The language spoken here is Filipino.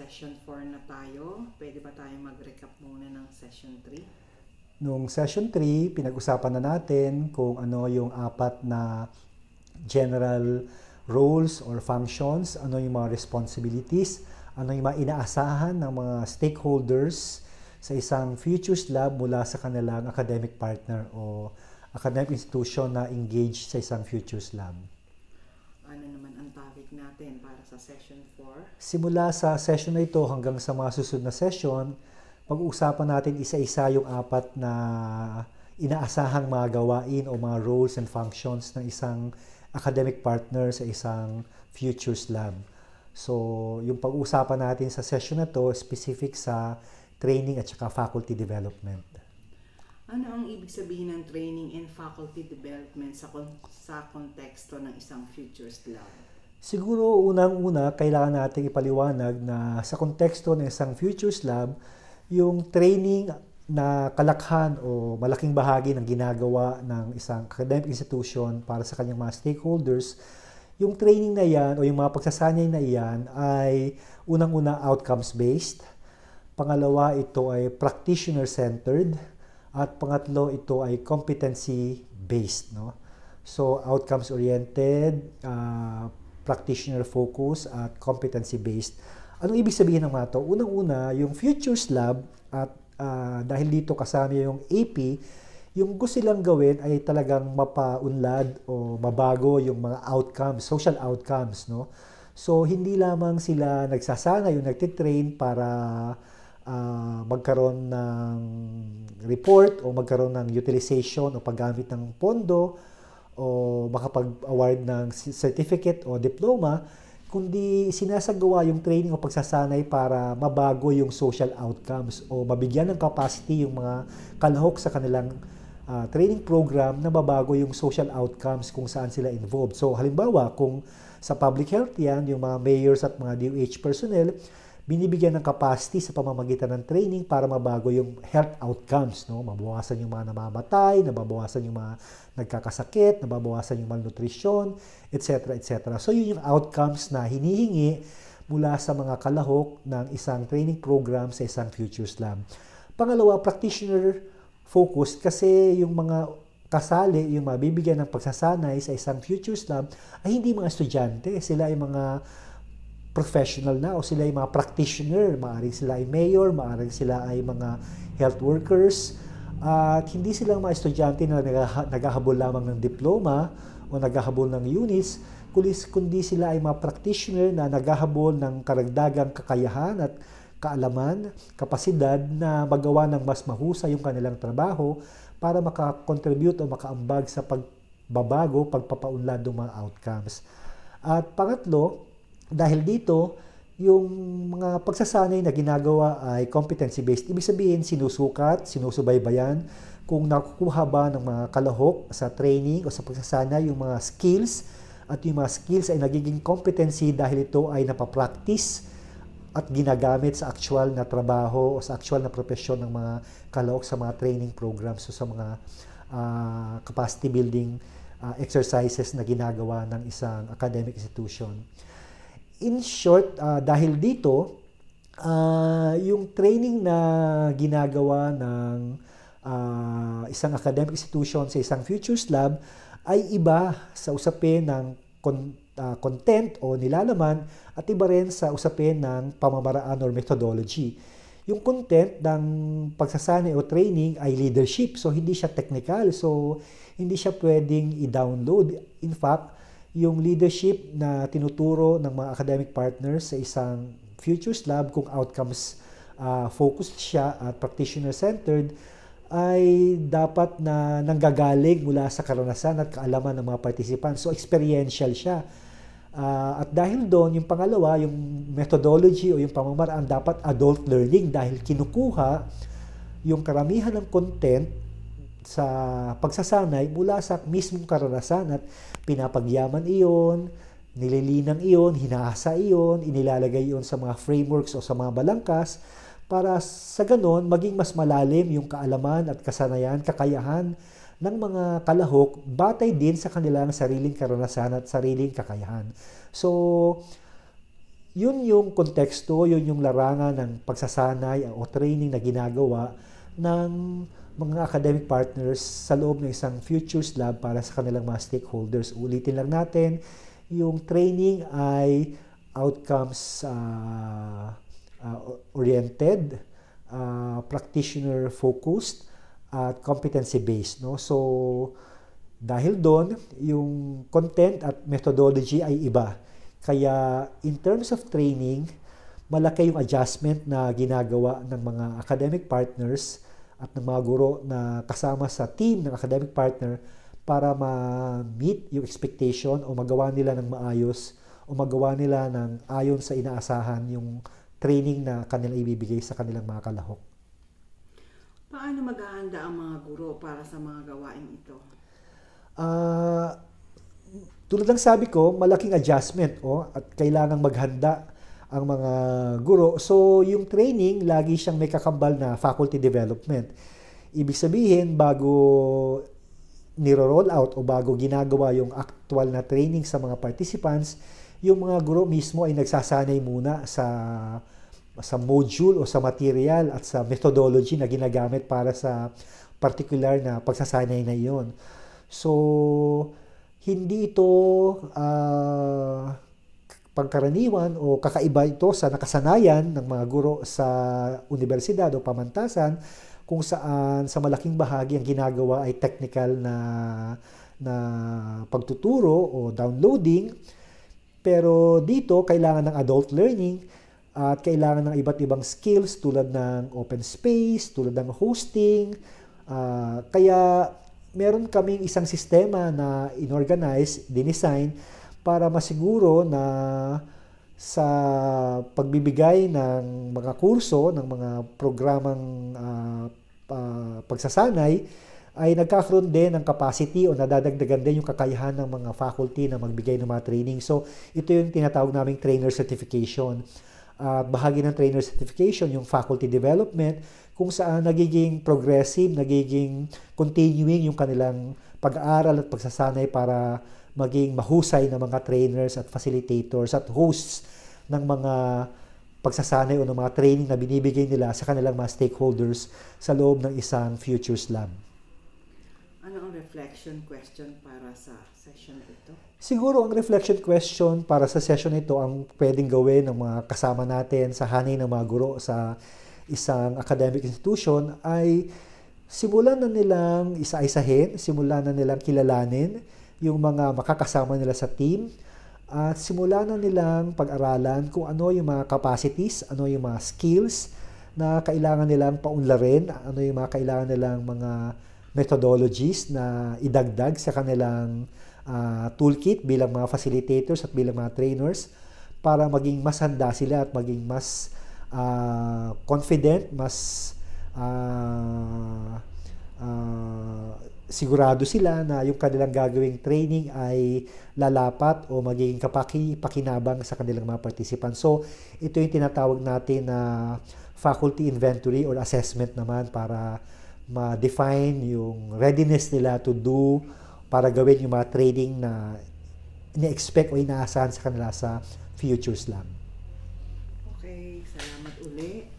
session 4 na tayo. Pwede ba tayo mag-recap muna ng session 3? Nung session 3, pinag-usapan na natin kung ano yung apat na general roles or functions, ano yung mga responsibilities, ano yung mga inaasahan ng mga stakeholders sa isang Futures Lab mula sa kanilang academic partner o academic institution na engaged sa isang Futures Lab. Ano naman ang topic natin sa session 4? Simula sa session na ito hanggang sa mga susunod na session, pag-uusapan natin isa-isa yung apat na inaasahang mga gawain o mga roles and functions ng isang academic partner sa isang Futures Lab. So, yung pag-uusapan natin sa session na to specific sa training at saka faculty development. Ano ang ibig sabihin ng training and faculty development sa kon- sa konteksto ng isang Futures Lab? Siguro unang-una, kailangan nating ipaliwanag na sa konteksto ng isang Futures Lab, yung training na kalakhan o malaking bahagi ng ginagawa ng isang academic institution para sa kanyang mga stakeholders, yung training na yan o yung mga pagsasanay na yan ay unang-una outcomes-based. Pangalawa, ito ay practitioner-centered. At pangatlo, ito ay competency-based. No? So, outcomes-oriented, uh, practitioner-focused, at competency-based. Anong ibig sabihin ng mga ito? Unang-una, yung Futures Lab, at uh, dahil dito kasama yung AP, yung gusto silang gawin ay talagang mapaunlad o mabago yung mga outcomes, social outcomes. No? So, hindi lamang sila nagsasana yung nagtitrain para uh, magkaroon ng report o magkaroon ng utilization o paggamit ng pondo o makapag-award ng certificate o diploma, kundi sinasagawa yung training o pagsasanay para mabago yung social outcomes o mabigyan ng capacity yung mga kalahok sa kanilang uh, training program na mabago yung social outcomes kung saan sila involved. So halimbawa, kung sa public health yan, yung mga mayors at mga DOH personnel, binibigyan ng capacity sa pamamagitan ng training para mabago yung health outcomes. No? Mabawasan yung mga namamatay, nababawasan yung mga nagkakasakit, nababawasan yung malnutrition, etc. etc. So yun yung outcomes na hinihingi mula sa mga kalahok ng isang training program sa isang Futures Lab. Pangalawa, practitioner focused kasi yung mga kasali, yung mabibigyan ng pagsasanay sa isang Futures Lab ay hindi mga estudyante, sila ay mga professional na o sila ay mga practitioner, maaaring sila ay mayor, maaaring sila ay mga health workers, at hindi sila mga estudyante na naghahabol lamang ng diploma o naghahabol ng units, kundi sila ay mga practitioner na naghahabol ng karagdagang kakayahan at kaalaman, kapasidad na magawa ng mas mahusay yung kanilang trabaho para makakontribute o makaambag sa pagbabago, pagpapaunlad ng mga outcomes. At pangatlo, dahil dito, yung mga pagsasanay na ginagawa ay competency-based. Ibig sabihin, sinusukat, sinusubaybayan kung nakukuha ba ng mga kalahok sa training o sa pagsasanay yung mga skills at yung mga skills ay nagiging competency dahil ito ay napapractice at ginagamit sa actual na trabaho o sa actual na profesyon ng mga kalahok sa mga training programs o sa mga uh, capacity building uh, exercises na ginagawa ng isang academic institution in short, uh, dahil dito, uh, yung training na ginagawa ng uh, isang academic institution sa isang Futures Lab ay iba sa usapin ng con- uh, content o nilalaman at iba rin sa usapin ng pamamaraan or methodology. Yung content ng pagsasanay o training ay leadership. So, hindi siya technical. So, hindi siya pwedeng i-download. In fact, yung leadership na tinuturo ng mga academic partners sa isang Futures Lab kung outcomes uh, focused siya at practitioner-centered ay dapat na nanggagaling mula sa karanasan at kaalaman ng mga participants. So, experiential siya. Uh, at dahil doon, yung pangalawa, yung methodology o yung pamamaraan dapat adult learning dahil kinukuha yung karamihan ng content sa pagsasanay mula sa mismong karanasan at pinapagyaman iyon, nililinang iyon, hinahasa iyon, inilalagay iyon sa mga frameworks o sa mga balangkas para sa ganon maging mas malalim yung kaalaman at kasanayan, kakayahan ng mga kalahok batay din sa kanilang sariling karanasan at sariling kakayahan. So, yun yung konteksto, yun yung larangan ng pagsasanay o training na ginagawa ng mga academic partners sa loob ng isang Futures Lab para sa kanilang mga stakeholders. Ulitin lang natin, yung training ay outcomes uh, uh, oriented, uh, practitioner focused, at competency based. No? So, dahil doon, yung content at methodology ay iba. Kaya in terms of training, malaki yung adjustment na ginagawa ng mga academic partners at ng mga guro na kasama sa team ng academic partner para ma-meet yung expectation o magawa nila ng maayos o magawa nila ng ayon sa inaasahan yung training na kanila ibibigay sa kanilang mga kalahok. Paano maghahanda ang mga guro para sa mga gawain ito? Uh, tulad ng sabi ko, malaking adjustment oh, at kailangang maghanda ang mga guro. So, yung training, lagi siyang may kakambal na faculty development. Ibig sabihin, bago niro-roll out o bago ginagawa yung actual na training sa mga participants, yung mga guro mismo ay nagsasanay muna sa sa module o sa material at sa methodology na ginagamit para sa particular na pagsasanay na iyon. So, hindi ito uh, pangkaraniwan o kakaiba ito sa nakasanayan ng mga guro sa universidad o pamantasan kung saan sa malaking bahagi ang ginagawa ay technical na na pagtuturo o downloading pero dito kailangan ng adult learning at kailangan ng iba't ibang skills tulad ng open space, tulad ng hosting. Uh, kaya meron kaming isang sistema na inorganize, dinesign para masiguro na sa pagbibigay ng mga kurso, ng mga programang uh, uh, pagsasanay, ay nagkakaroon din ng capacity o nadadagdagan din yung kakayahan ng mga faculty na magbigay ng mga training. So, ito yung tinatawag naming trainer certification. Uh, bahagi ng trainer certification, yung faculty development, kung saan nagiging progressive, nagiging continuing yung kanilang pag-aaral at pagsasanay para maging mahusay na mga trainers at facilitators at hosts ng mga pagsasanay o ng mga training na binibigay nila sa kanilang mga stakeholders sa loob ng isang Futures Lab. Ano ang reflection question para sa session ito? Siguro ang reflection question para sa session ito ang pwedeng gawin ng mga kasama natin sa hanay ng mga guro sa isang academic institution ay simulan na nilang isa-isahin, simulan na nilang kilalanin yung mga makakasama nila sa team. At simulan na nilang pag-aralan kung ano yung mga capacities, ano yung mga skills na kailangan nilang paunlarin, ano yung mga kailangan nilang mga methodologies na idagdag sa kanilang uh, toolkit bilang mga facilitators at bilang mga trainers para maging mas handa sila at maging mas uh, confident, mas uh, uh, sigurado sila na yung kanilang gagawing training ay lalapat o magiging kapaki-pakinabang sa kanilang mga participants. So, ito yung tinatawag natin na faculty inventory or assessment naman para ma-define yung readiness nila to do para gawin yung mga training na ini-expect o inaasahan sa kanila sa Futures Lab. Okay, salamat uli.